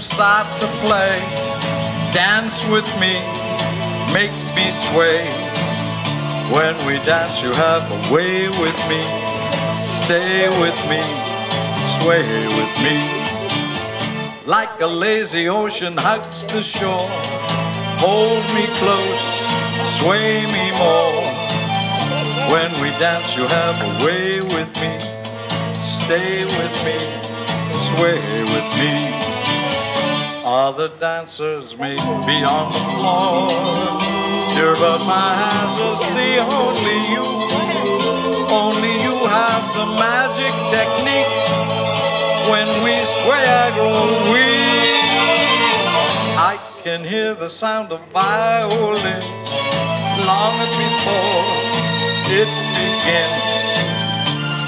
start to play. Dance with me, make me sway. When we dance, you have a way with me. Stay with me, sway with me. Like a lazy ocean hugs the shore. Hold me close, sway me more. When we dance, you have a way with me. Stay with me, sway with me. Other dancers may be on the floor. Sure, but my eyes will see only you. Only you have the magic technique. When we sway, I grow weak. I can hear the sound of violins long before it begins.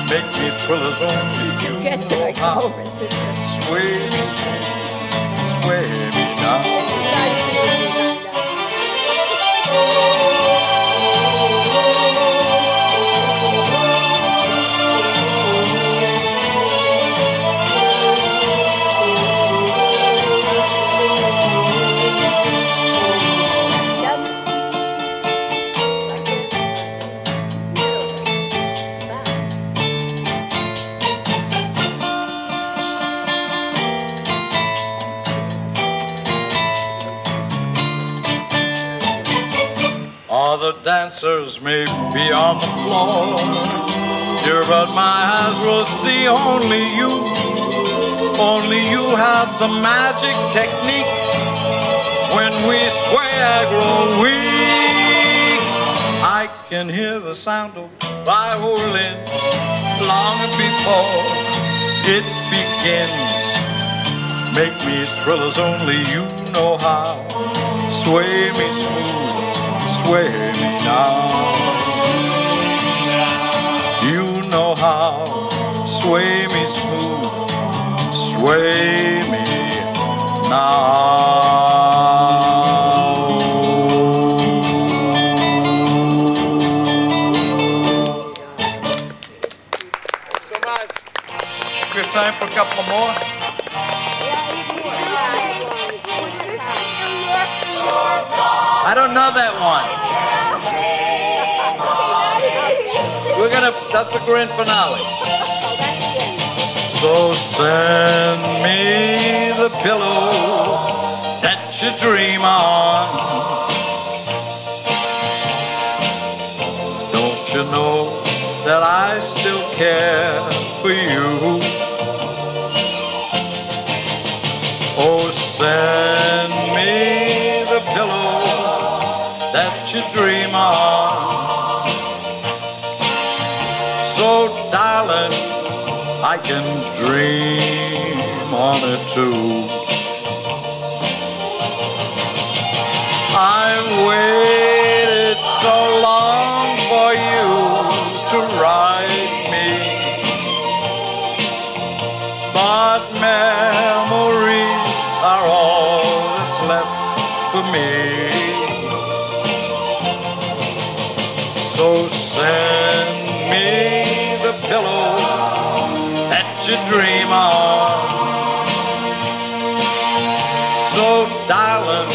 Make me thrill as only you know how. Sway sway me may be on the floor, dear, but my eyes will see only you. Only you have the magic technique. When we sway, I grow weak. I can hear the sound of violin long before it begins. Make me thrill as only you know how. Sway me smooth sway me now. You know how, sway me smooth, sway me now. Time for a couple more. That one. We're gonna, that's the grand finale. So send me the pillow that you dream on. Don't you know that I still care for you? Can dream on it too. I've waited so long for you to write me, but memories So, darling,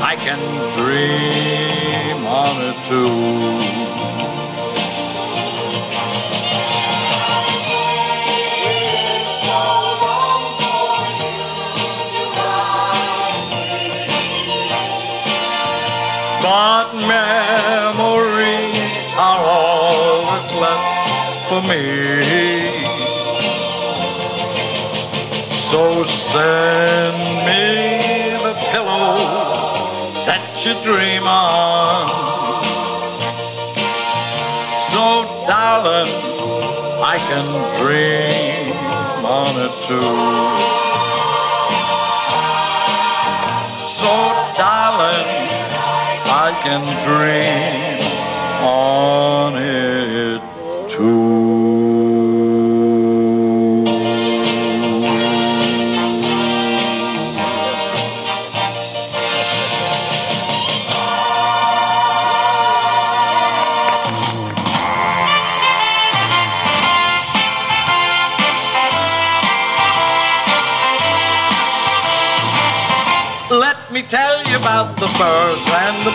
I can dream on it too. But memories are all that's left for me. So send me the pillow that you dream on. So, darling, I can dream on it too. So, darling, I can dream on it too.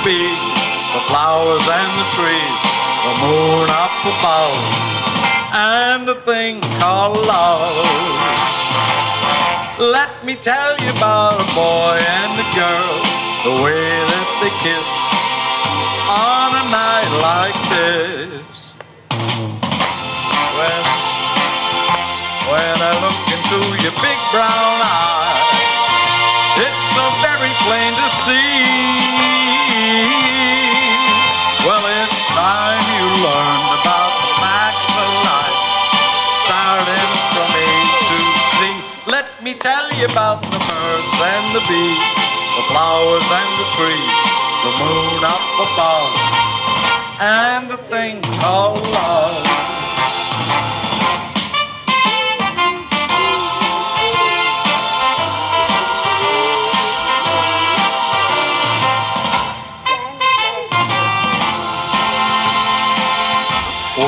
The the flowers and the trees, the moon up above, and the thing called love. Let me tell you about a boy and a girl, the way that they kiss on a night like this. When, when I look into your big brown eyes, it's so very plain to see. Learned about the facts of life, starting from A to Z. Let me tell you about the birds and the bees, the flowers and the trees, the moon up above, and the thing called love.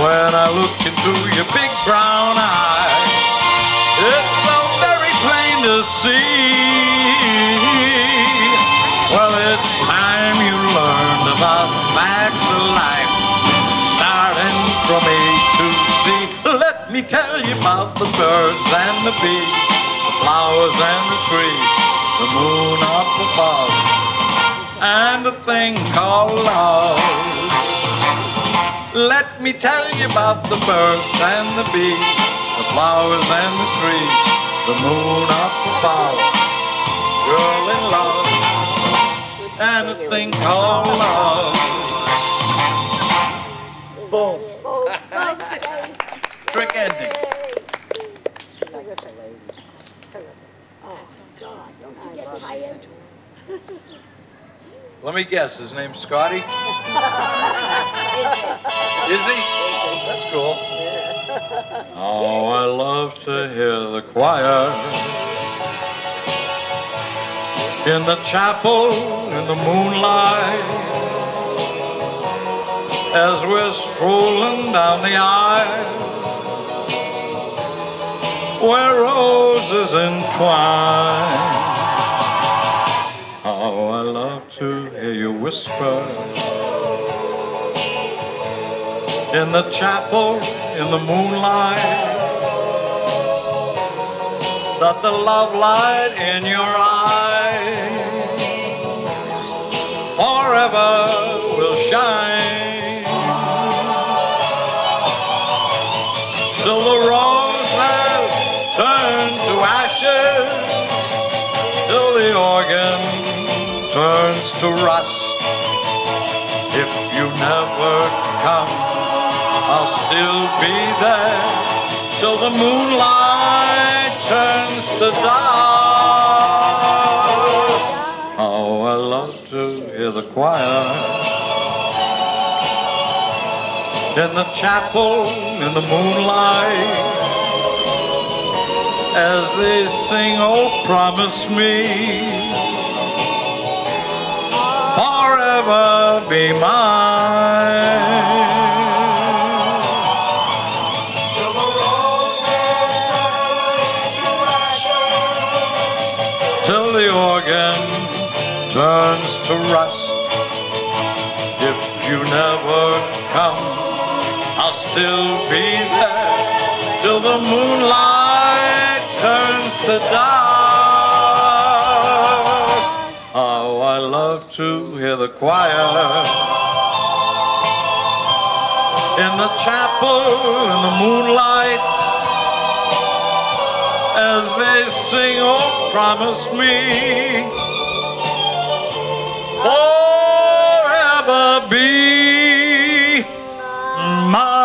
When I look into your big brown eyes, it's so very plain to see. Well, it's time you learned about the facts of life, starting from A to Z. Let me tell you about the birds and the bees, the flowers and the trees, the moon up above, and a thing called love. Let me tell you about the birds and the bees, the flowers and the trees, the moon up above, girl in love, and a thing called love. Boom. Trick ending. Let me guess, his name's Scotty? Is he? That's cool. Oh, I love to hear the choir in the chapel in the moonlight as we're strolling down the aisle where roses entwine. How I love to hear you whisper in the chapel in the moonlight that the love light in your eyes forever will shine. Till the rose has turned to ashes till the organ turns to rust. If you never come I'll still be there till the moonlight turns to dust. Oh, I love to hear the choir in the chapel in the moonlight as they sing, oh, promise me forever be mine. Rust. If you never come, I'll still be there till the moonlight turns to dust. Oh, I love to hear the choir in the chapel in the moonlight as they sing, oh, promise me forever be mine.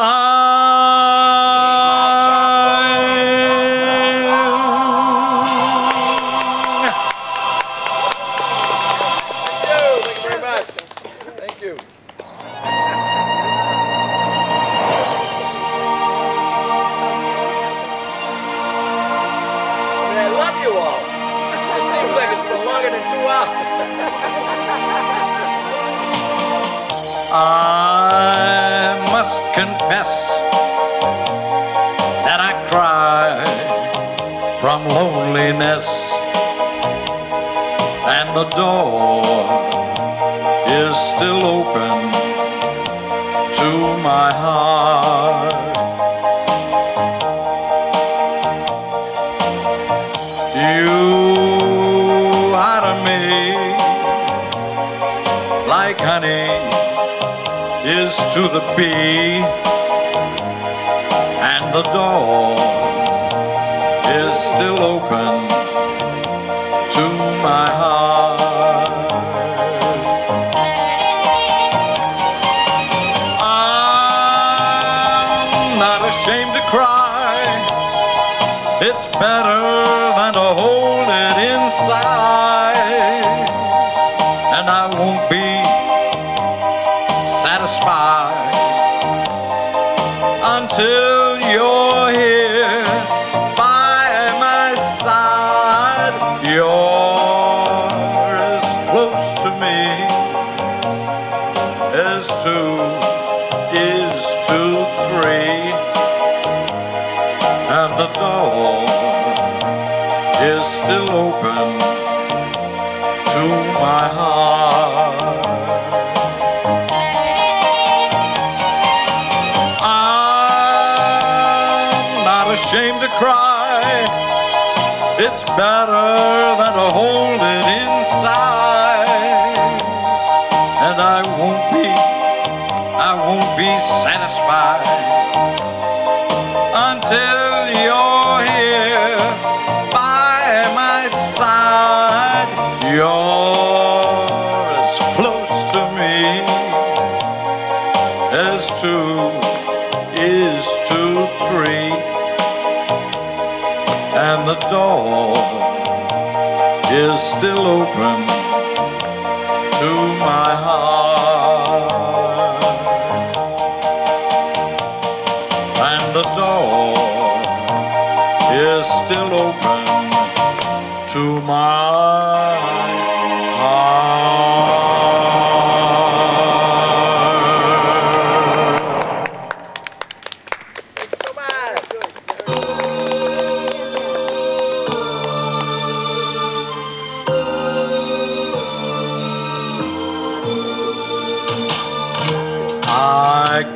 Thank you very much. Thank you. I I love you all. Seems like it's been longer than two hours. I must confess that I cried from loneliness and the door is still open to the bee and the door is still open cry. It's better than to hold it inside. And the door is still open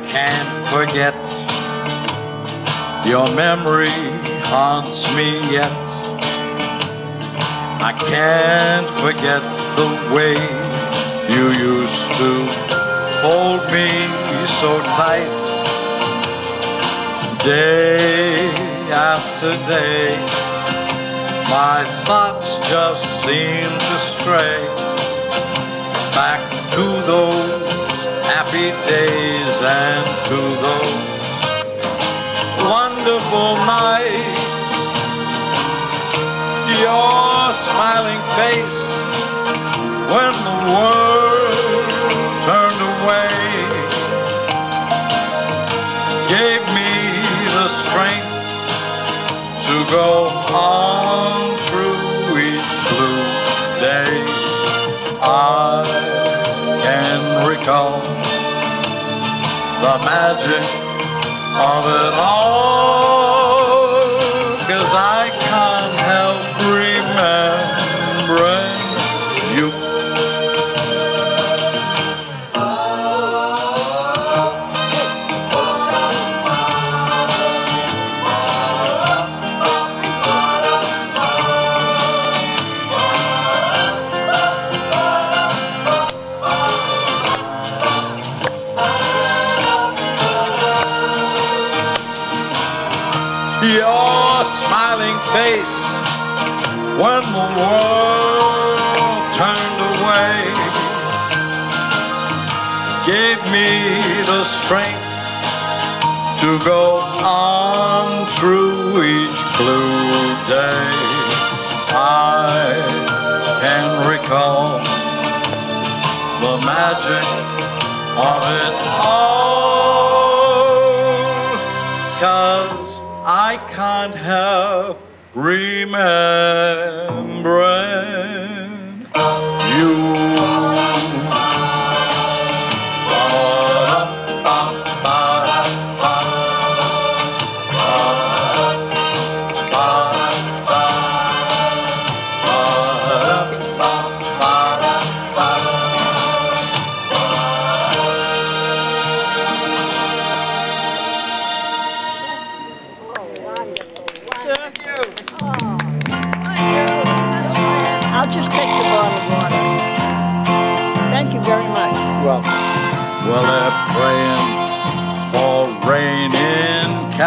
can't forget your memory haunts me yet. I can't forget the way you used to hold me so tight. Day after day, my thoughts just seem to stray back to those happy days and to those wonderful nights. Your smiling face when the world turned away gave me the strength to go on through each blue day. I can recall the magic of it all, when the world turned away gave me the strength to go on through each blue day. I can recall the magic of it all. Cause I can't help remembering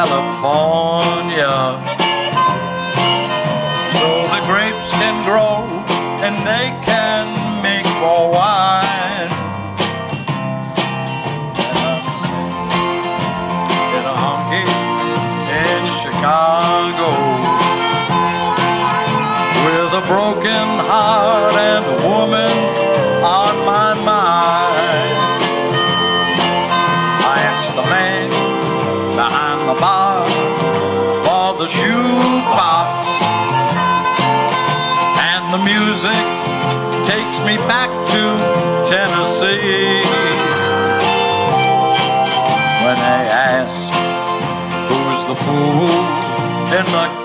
Telephone. They're not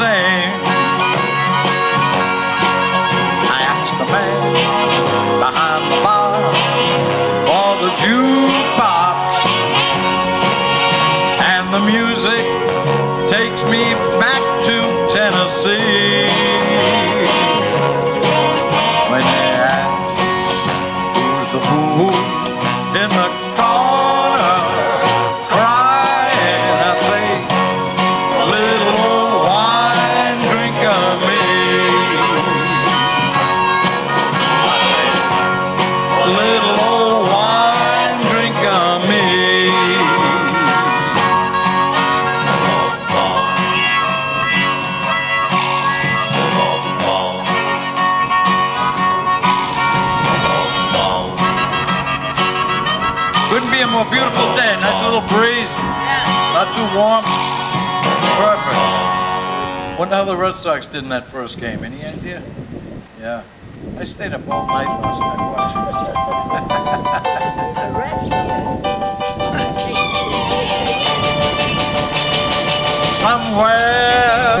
say. I asked the man behind the bar for the jukebox and the music a beautiful day. Nice little breeze. Not too warm. Perfect. Wonder how the Red Sox did in that first game. Any idea? Yeah. I stayed up all night last night watching. Somewhere.